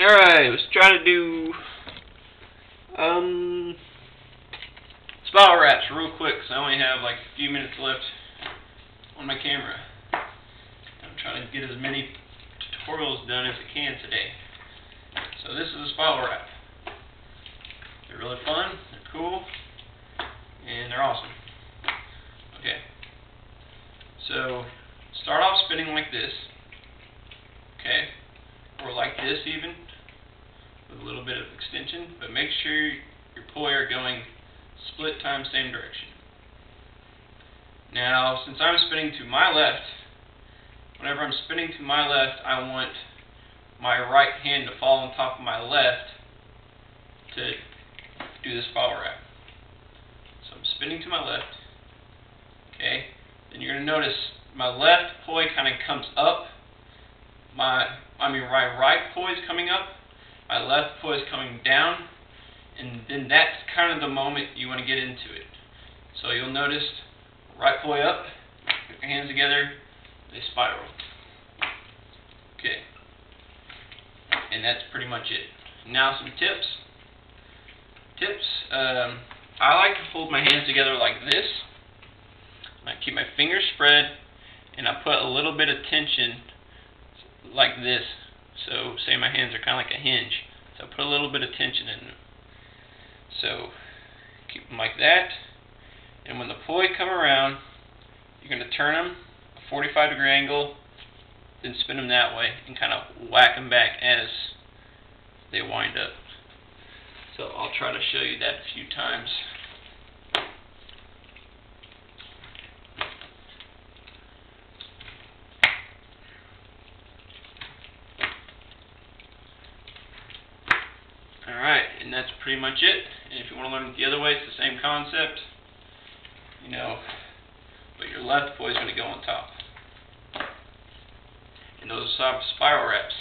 Alright, let's try to do um spiral wraps real quick so I only have like a few minutes left on my camera. I'm trying to get as many tutorials done as I can today. So this is a spiral wrap. They're really fun, they're cool, and they're awesome. Okay. So start off spinning like this. Okay. Or like this even with a little bit of extension, but make sure your poi are going split time same direction. Now, since I'm spinning to my left, whenever I'm spinning to my left, I want my right hand to fall on top of my left to do this spiral wrap. So I'm spinning to my left, okay, then you're going to notice my left poi kind of comes up, my, I mean my right poi is coming up, my left foot is coming down, and then that's kind of the moment you want to get into it. So you'll notice right foot up, put your hands together, they spiral. Okay. And that's pretty much it. Now some tips. Tips. Um, I like to hold my hands together like this. I keep my fingers spread, and I put a little bit of tension like this so say my hands are kind of like a hinge. So put a little bit of tension in them. So keep them like that. And when the poi come around, you're going to turn them a 45 degree angle, then spin them that way and kind of whack them back as they wind up. So I'll try to show you that a few times. Alright, and that's pretty much it. And if you want to learn it the other way, it's the same concept. You know, but your left poi is going to go on top. And those are spiral wraps.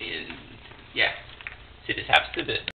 And yeah, see this happens to bit.